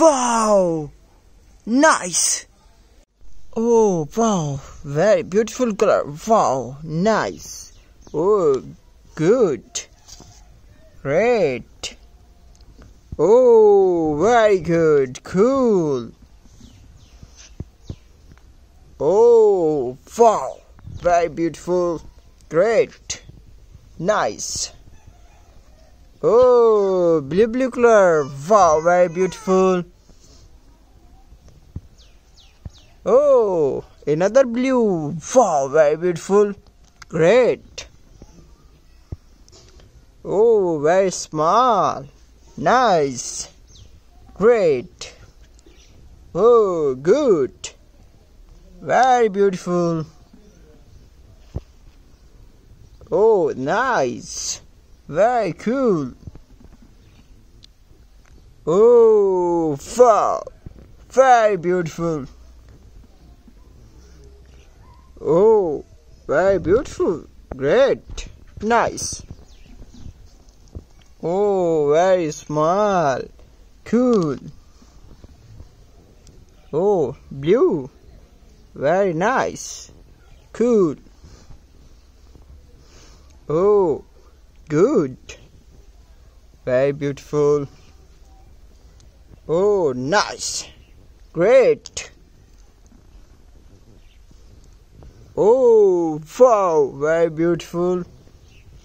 Wow! Nice! Oh, wow! Very beautiful color. Wow! Nice! Oh, good! Great! Oh, very good! Cool! Oh, wow! Very beautiful! Great! Nice! Oh, blue blue color. Wow, very beautiful. Oh, another blue. Wow, very beautiful. Great. Oh, very small. Nice. Great. Oh, good. Very beautiful. Oh, nice. Very cool. Oh, wow. Very beautiful. Oh, very beautiful. Great. Nice. Oh, very small. Cool. Oh, blue. Very nice. Cool. Oh, Good. Very beautiful. Oh, nice. Great. Oh, wow. Very beautiful.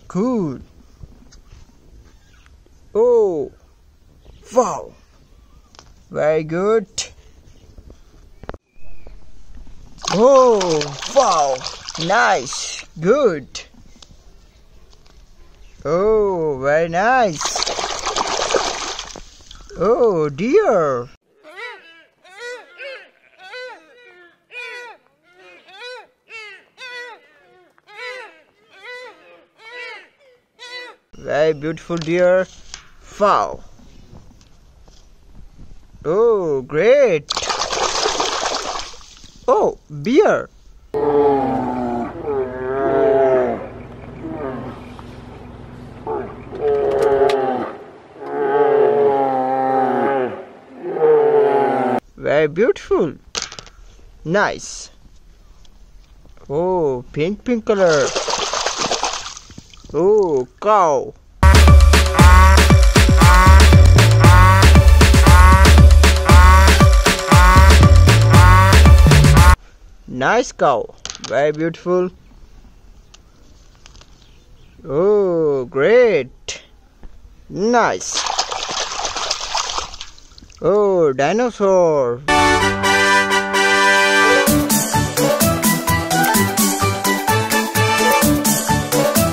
Cool. Oh, wow. Very good. Oh, wow. Nice. Good. Oh, very nice. Oh dear. Very beautiful deer. Wow. Oh, great. Oh, beer. Very beautiful. Nice. Oh, pink pink color. Oh, cow. Nice cow. Very beautiful. Oh, great. Nice. Oh, dinosaur.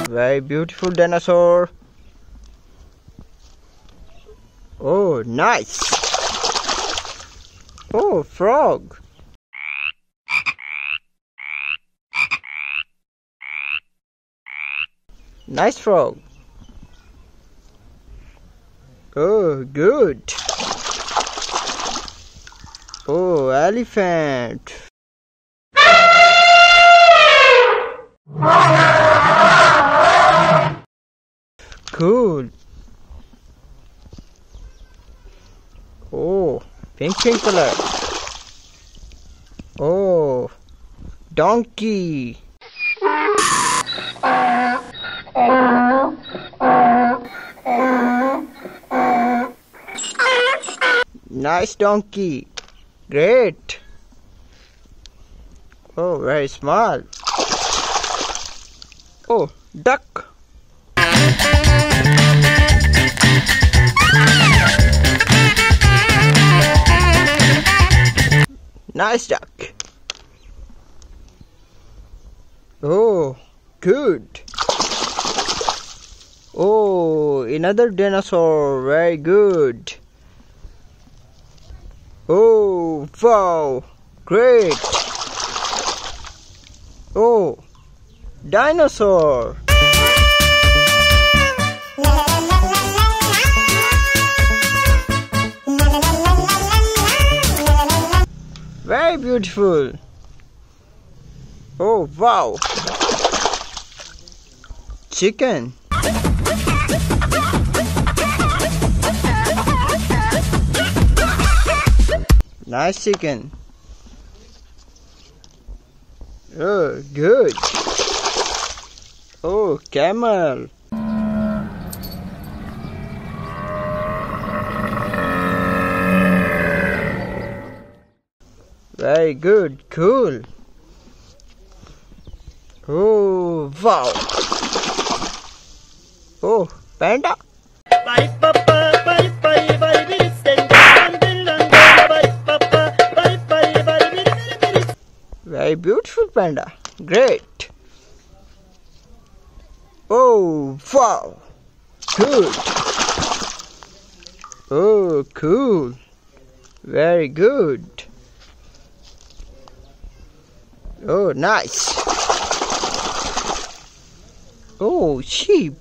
Very beautiful dinosaur. Oh, nice. Oh, frog. Nice frog. Oh, good. Oh, elephant. Cool. Oh, pink pink color. Oh, donkey. Nice donkey. Great. Oh, very small. Oh, duck. Nice duck. Oh, good. Oh, another dinosaur. Very good. Oh, wow. Great. Oh, dinosaur. Very beautiful. Oh, wow. Chicken. Nice chicken. Oh, good. Oh, camel. Very good, cool. Oh, wow. Oh, panda. Very beautiful panda. Great. Oh, wow. Good. Oh, cool. Very good. Oh, nice. Oh, sheep.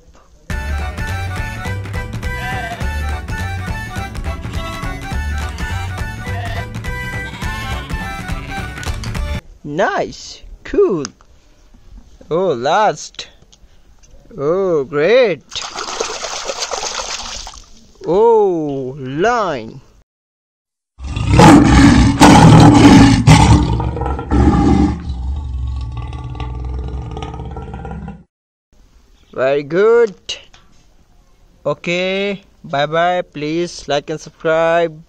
Nice. Cool. Oh, last. Oh, great. Oh, line. Very good. Okay. Bye bye. Please like and subscribe.